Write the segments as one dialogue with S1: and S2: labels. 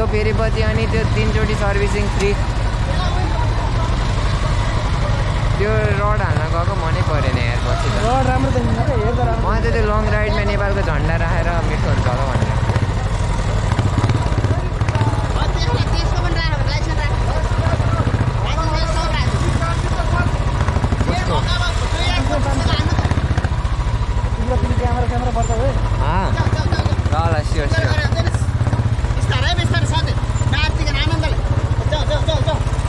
S1: यो फेरि पछि अनि त्यो तिनचोटि सर्भिसिङ फ्री। त्यो रड हाल्न गएको मनै परेन यार पछि मलाई त त्यो लङ राइडमा नेपालको झन्डा राखेर मिठोहरू गएको भनेर। ल ल स्योर स्योर। 这样，这样，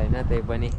S1: ड्रोन त छैन त्यही पनि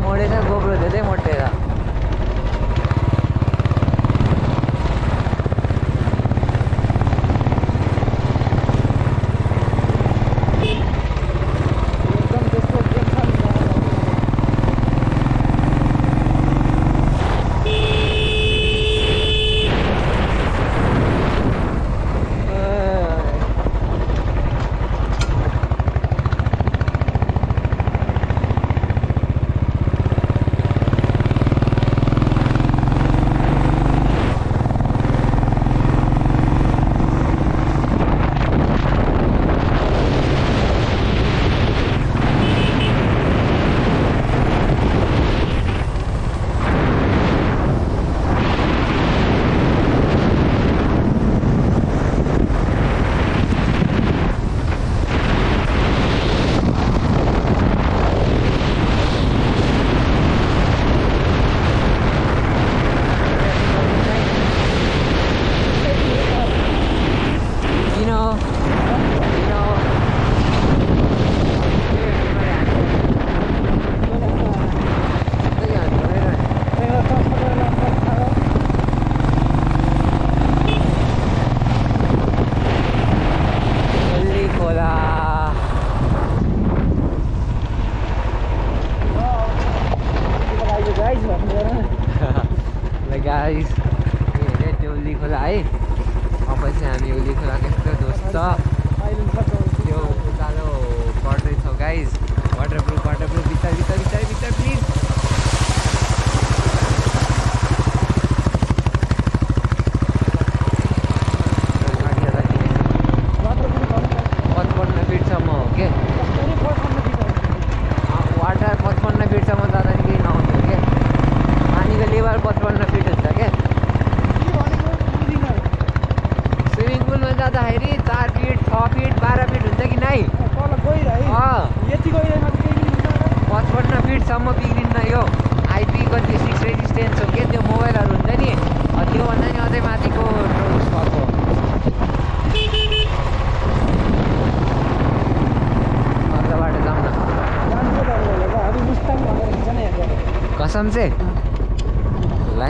S1: morena GoPro, te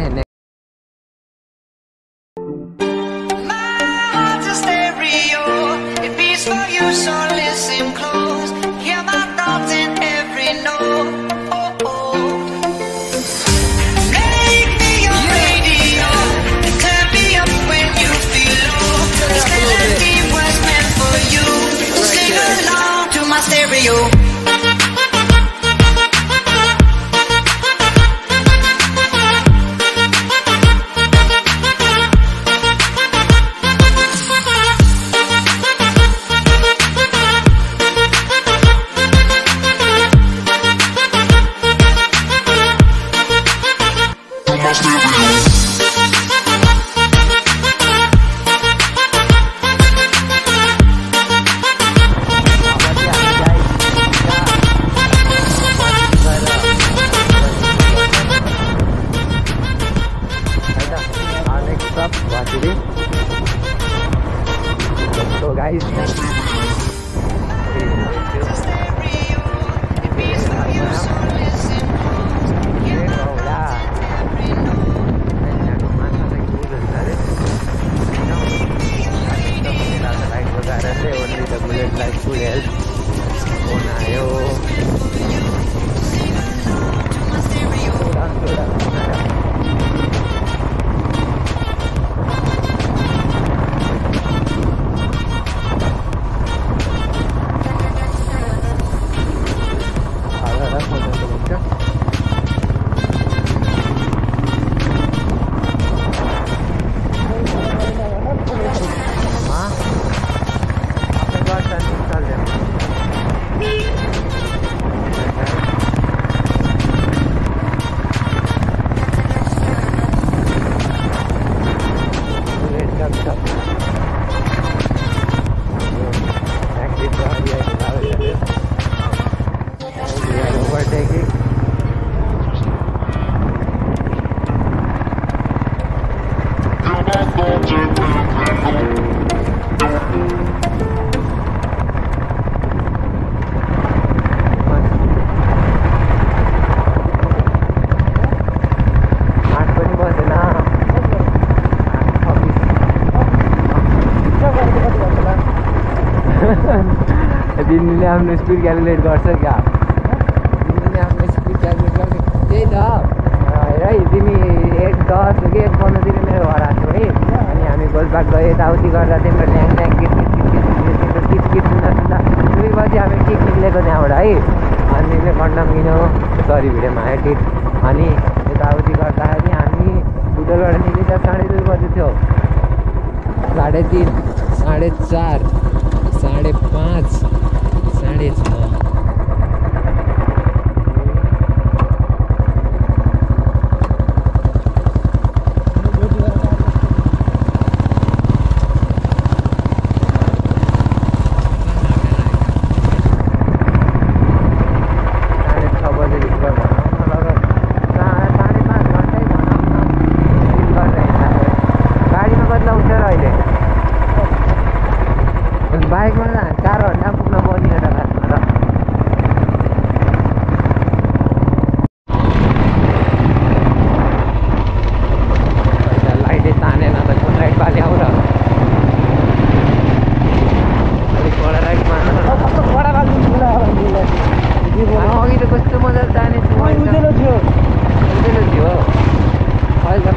S1: imágenes दिनले आफ्नो स्पिड क्यालकुलेट गर्छ क्या? दिनले आफ्नो स्पिड क्यालकुलेट गर्ने त्यही त। है तिमी एक दस कि एक पन्ध्रतिर मेरो घर आएको है? अनि हामी गोलबाग गयो यताउति गर्दा तिम्रो ल्याङ ल्याङ गीत गीत गीत गीत गीत सुन्दा सुन्दा दुई बजी हामी टिक निक्लेको त्यहाँबाट है? अनि तिमीले कन्डम किन्यो सरी भिडियोमा आयो टिक अनि यताउति गर्दाखेरि हामी होटलबाट निक्लिँदा साढे दुई बजी थियो साढे तिन साढे चार। साढे पाँच साढे छ। अघि त कस्तो मजाले ताने थियो
S2: उज्यालो थियो
S1: उज्यालो थियो अहिले त